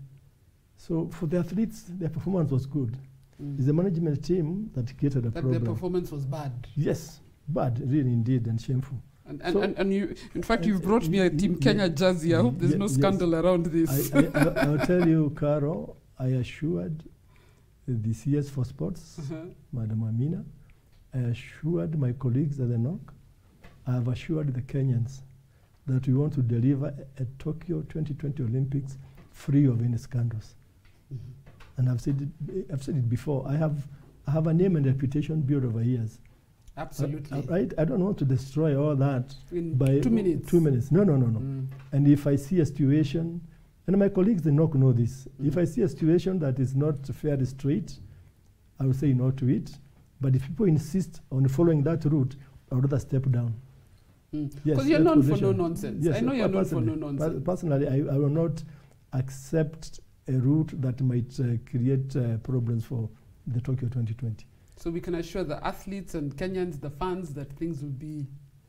So for the athletes, their performance was good. Mm. It's the management team that created a that problem. Their performance was bad. Yes, bad, really indeed, and shameful. And, and, so and, and, you, in fact, you've brought me a Team Kenya jersey. I hope there's no scandal yes. around this. I, I, will (laughs) tell you, Caro, I assured the CS for Sports, uh -huh. Madam Amina, I assured my colleagues at the NOC, I have assured the Kenyans that we want to deliver a, a Tokyo 2020 Olympics free of any scandals. Mm -hmm. And I've said, it, I've said it before, I have, I have a name and reputation built over years. Absolutely. Uh, right? I don't want to destroy all that in by two minutes. Two minutes. No, no, no, no. Mm. And if I see a situation, and my colleagues, they not know this. Mm. If I see a situation that is not fairly straight, I will say no to it. But if people insist on following that route, I would rather step down. Because mm. yes, you're known position. for no nonsense. Yes, I know you're known for no nonsense. Personally, I, I will not accept a route that might uh, create uh, problems for the Tokyo 2020. So we can assure the athletes and Kenyans, the fans, that things will be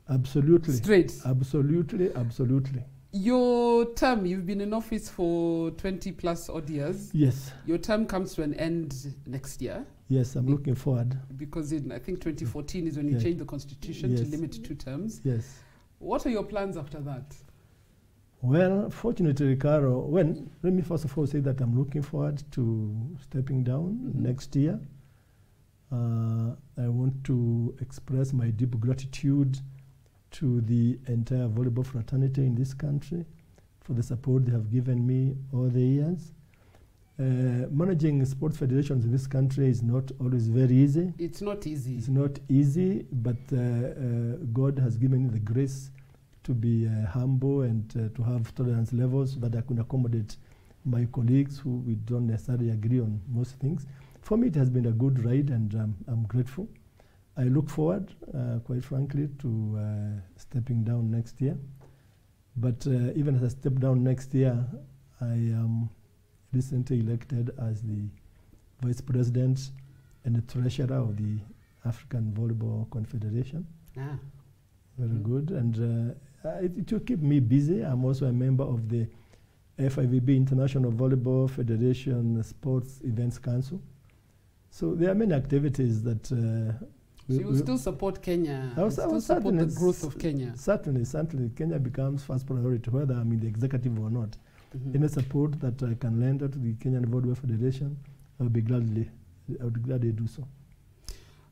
absolutely straight. Absolutely, absolutely. Your term, you've been in office for 20 plus odd years. Yes. Your term comes to an end next year. Yes, I'm Be looking forward. Because in, I think 2014 is when you yes. changed the constitution yes. to limit two terms. Yes. What are your plans after that? Well, fortunately, Caro, when, let me first of all say that I'm looking forward to stepping down mm -hmm. next year. Uh, I want to express my deep gratitude to the entire volleyball fraternity in this country for the support they have given me all the years. Uh, managing sports federations in this country is not always very easy. It's not easy. It's not easy, but uh, uh, God has given me the grace to be uh, humble and uh, to have tolerance levels so that I can accommodate my colleagues who we don't necessarily agree on most things for me, it has been a good ride, and um, I'm grateful. I look forward, uh, quite frankly, to uh, stepping down next year. But uh, even as I step down next year, I am recently elected as the vice president and the treasurer of the African Volleyball Confederation. Ah. Very mm. good. And uh, it, will keep me busy. I'm also a member of the FIVB International Volleyball Federation Sports Events Council. So there are many activities that. Uh, so you still support Kenya. I will still support the growth of Kenya. Certainly, certainly, Kenya becomes first priority, whether I'm in the executive or not. Mm -hmm. Any support that I can lend to the Kenyan Volleyball Federation, I would be gladly, I would gladly do so.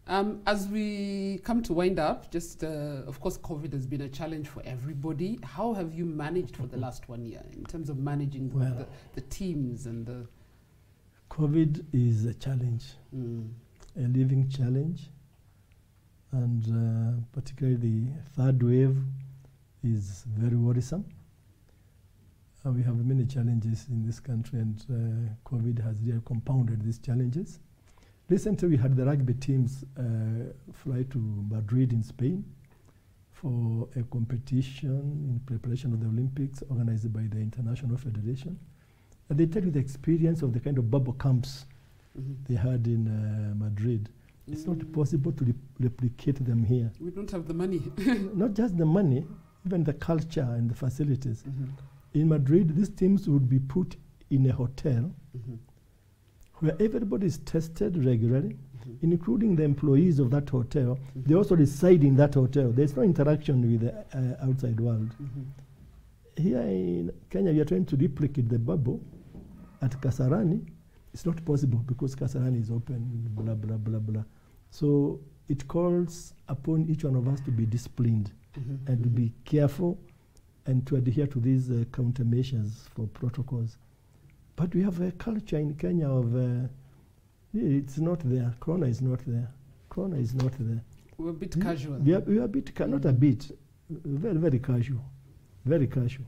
Um, as we come to wind up, just uh, of course, COVID has been a challenge for everybody. How have you managed for the last one year in terms of managing well, the, the teams and the COVID is a challenge, mm. a living challenge, and uh, particularly the third wave is very worrisome. Uh, we have many challenges in this country, and uh, COVID has really compounded these challenges. Recently, we had the rugby teams uh, fly to Madrid in Spain for a competition in preparation of the Olympics organized by the International Federation. And they tell you the experience of the kind of bubble camps mm -hmm. they had in uh, Madrid. It's not possible to rep- replicate them here. We don't have the money. (laughs) not just the money, even the culture and the facilities. Mhm. In Madrid, these teams would be put in a hotel Mhm. where everybody is tested regularly, Mhm. including the employees of that hotel. They also reside in that hotel. There's no interaction with the uh, outside world. Mhm. Here in Kenya, we are trying to replicate the bubble at Kasarani. It's not possible because Kasarani is open, blah, blah, blah, blah. So it calls upon each one of us to be disciplined Mhm. and to be careful and to adhere to these uh, countermeasures for protocols. But we have a culture in Kenya of uh, it's not there. Corona is not there. Corona is not there. We're a bit casual. We are, we are a bit, ca- not a bit, very, very casual. Very casual.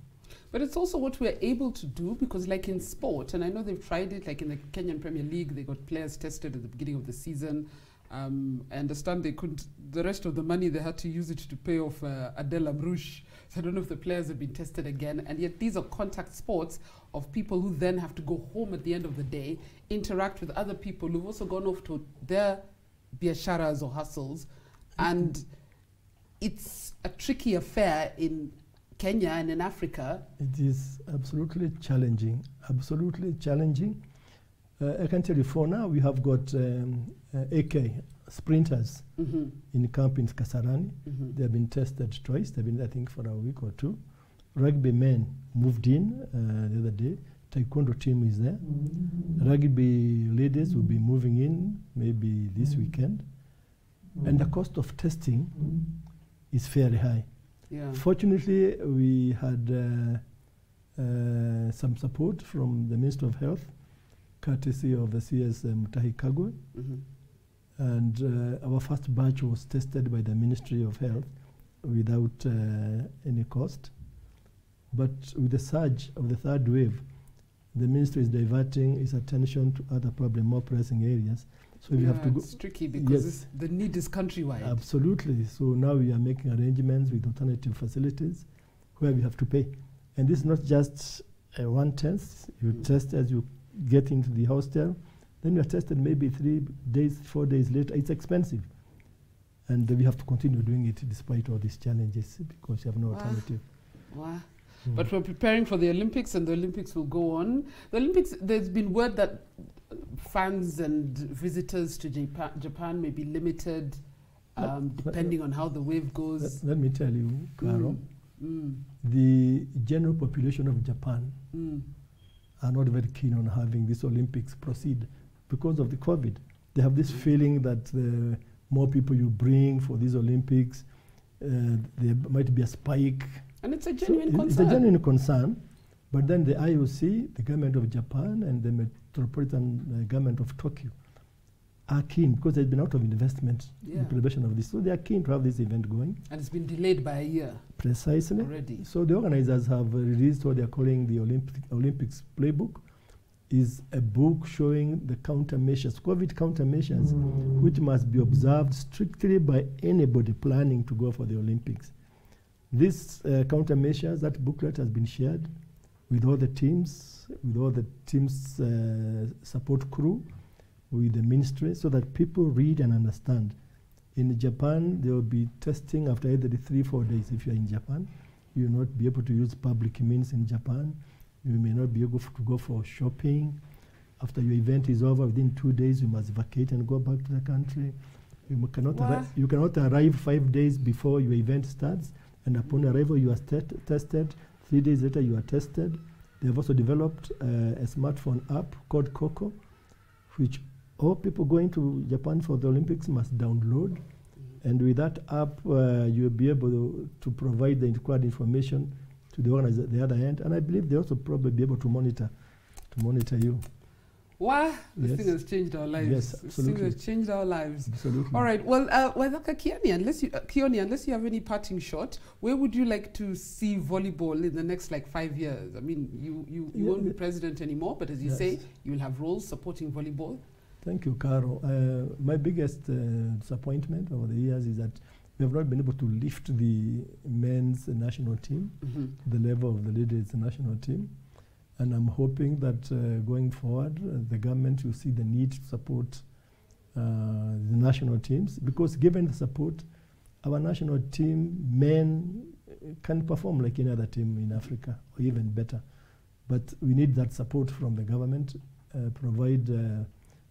But it's also what we're able to do because, like in sport, and I know they've tried it, like in the Kenyan Premier League, they got players tested at the beginning of the season. Um, I understand they couldn't, the rest of the money they had to use it to pay off uh, Adel Amrouche. So I don't know if the players have been tested again. And yet, these are contact sports of people who then have to go home at the end of the day, interact with other people who've also gone off to their biasharas or hustles. And it's a tricky affair in Kenya and in Africa It is absolutely challenging, absolutely challenging. Uh, I can tell you for now, we have got um, uh, AK sprinters Mm-hmm. in camp in Kasarani. Mm-hmm. They have been tested twice. They've been, I think, for a week or two. Rugby men moved in uh, the other day. Taekwondo team is there. Rugby ladies will be moving in maybe this weekend. And the cost of testing is fairly high. Yeah. Fortunately, we had uh, uh, some support from the Minister of Health, courtesy of the CS uh, Mutahi Kagwe. Mm-hmm. And uh, our first batch was tested by the Ministry of Health without uh, any cost. But with the surge of the third wave, the ministry is diverting its attention to other probably more pressing areas. So we have to go. It's tricky because Yes. the need is countrywide. Absolutely. So now we are making arrangements with alternative facilities where we have to pay. And this is not just uh, one test. You Mm. test as you get into the hostel, then you are tested maybe three days, four days later. It's expensive. And we have to continue doing it despite all these challenges because you have no Ah. alternative. Wow. Mm. But we're preparing for the Olympics, and the Olympics will go on. The Olympics, there's been word that fans and visitors to Japan, Japan may be limited, um, depending on how the wave Let, goes. let me tell you, Carol, Mm, the general population of Japan mm, are not very keen on having these Olympics proceed because of the COVID. They have this feeling that the more people you bring for these Olympics, uh, there might be a spike. And it's a genuine it- concern. It's a genuine concern. But then the IOC, the government of Japan, and the metropolitan uh, government of Tokyo are keen because there's been a lot of investment Yeah. in preparation of this. So they are keen to have this event going And it's been delayed by a year precisely. already. So the organizers have uh, released what they're calling the Olympic, Olympics playbook. Is a book showing the countermeasures, COVID countermeasures, which must be observed strictly by anybody planning to go for the Olympics. These uh, countermeasures, that booklet has been shared with all the teams, with all the teams' uh, support crew, with the ministry, so that people read and understand. In Japan, they will be testing after either three, four days. If you're in Japan, you will not be able to use public means in Japan. You may not be able to go for shopping. After your event is over, within two days, you must vacate and go back to the country. You cannot, arri- you cannot arrive five days before your event starts, and upon arrival, you are tet- tested. Three days later, you are tested. They have also developed uh, a smartphone app called Coco, which all people going to Japan for the Olympics must download. And with that app, uh, you'll be able to, to provide the required information to the organizer at the other end. And I believe they also probably be able to monitor, to monitor you. Wow, this Yes. thing has changed our lives. Yes, This thing absolutely. has changed our lives. Absolutely. All right. Well, uh, Waithaka Kiani, unless you, uh, Kioni, unless you have any parting shot, where would you like to see volleyball in the next like five years? I mean, you you, you Yeah, won't be president anymore, but as you Yes. say, you will have roles supporting volleyball. Thank you, Caro. Uh, my biggest uh, disappointment over the years is that we have not been able to lift the men's national team Mm-hmm. to the level of the ladies national team. And I'm hoping that uh, going forward, uh, the government will see the need to support the national teams because given the support, our national team men can perform like any other team in Africa or even better. But we need that support from the government, uh, provide uh,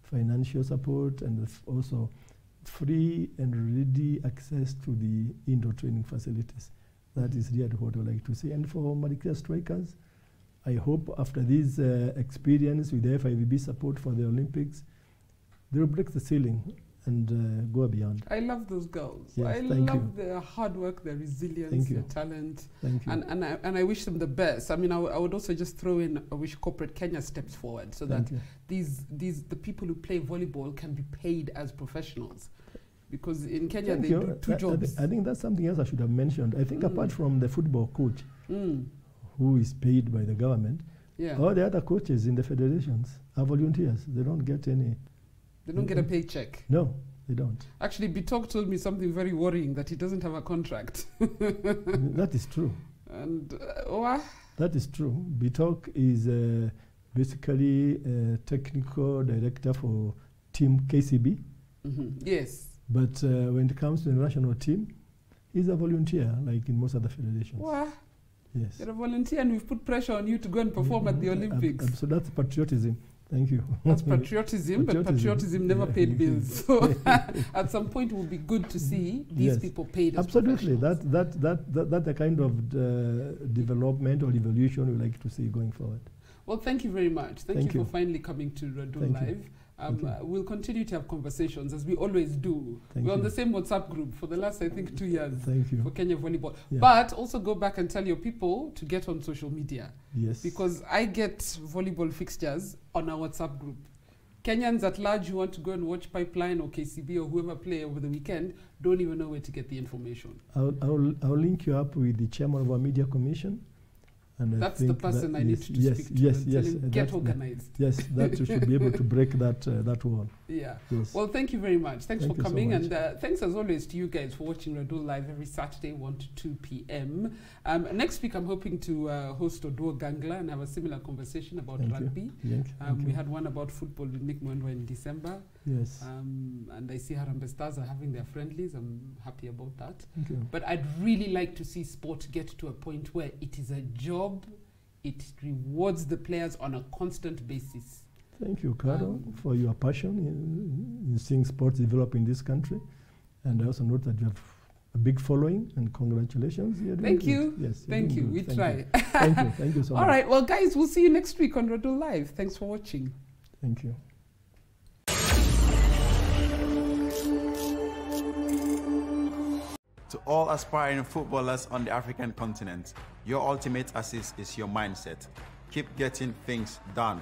financial support and also free and ready access to the indoor training facilities. That is really what I would like to see. And for Malkia strikers, I hope after this uh, experience with the FIVB support for the Olympics, they will break the ceiling and uh, go beyond. I love those girls. Yes, I thank love you. their hard work, their resilience, Thank their you. talent. Thank you. And, and, I, and I wish them the best. I mean, I, w- I would also just throw in, I wish corporate Kenya steps forward so Thank that you. these, these, the people who play volleyball can be paid as professionals. Because in Kenya, Thank they do two I- I, jobs. thi- I think that's something else I should have mentioned. I think Mm. apart from the football coach, Mm, who is paid by the government, yeah. all the other coaches in the federations are volunteers. They don't get any. They don't get a paycheck. No, they don't. Actually, Bitok told me something very worrying that he doesn't have a contract. (laughs) that is true. and uh, That is true. Bitok is uh, basically a technical director for Team KCB, Mhm. yes. but uh, when it comes to the national team, he's a volunteer, like in most other federations. Wha- Yes. You're a volunteer and we've put pressure on you to go and perform at the Mhm. Ab- Olympics. ab- so that's patriotism. Thank you. That's (laughs) patriotism, but Patriotism. patriotism never Yeah. paid bills. (laughs) So (laughs) at some point, it would be good to see these Yes. people paid as Absolutely. That, that, that, that, that's the kind of uh, development or evolution we like to see going forward. Well, thank you very much. Thank, Thank you, you. for finally coming to Radull Live. you. Um, you. uh, we'll continue to have conversations as we always do. Thank We're on the same WhatsApp group for the last, I think, two years Thank for you. Kenya Volleyball. Yeah. But also go back and tell your people to get on social media Yes. because I get volleyball fixtures on our WhatsApp group. Kenyans at large who want to go and watch Pipeline or KCB or whoever play over the weekend don't even know where to get the information. I'll, I'll, I'll link you up with the chairman of our media commission. And I That's the person that I need yes, to yes, speak to. Yes, and tell yes, him, get organized. yes, that you should be able to break that, uh, that wall. Yeah. Yes. Well, thank you very much. Thanks Thank for you so coming. and uh, thanks as always to you guys for watching Radull Live every Saturday, 1 to 2 p.m. Um, next week, I'm hoping to uh, host Oduor Gangla and have a similar conversation about Thank rugby. Um, we had one about football with Nick Mwendwa in December. Yes. Um, and I see Harambee Stars are having their friendlies. I'm happy about that. You. But I'd really like to see sport get to a point where it is a job, it rewards the players on a constant basis. Thank you, Carol, Um, for your passion in, in seeing sports develop in this country. And I also note that you have a big following, and congratulations. You're Thank good. you. Yes. Thank you. good. We Thank try. You. Thank you. Thank you so (laughs) All much. All right. Well, guys, we'll see you next week on Radull Live. Thanks for watching. Thank you. To all aspiring footballers on the African continent, your ultimate assist is your mindset. Keep getting things done.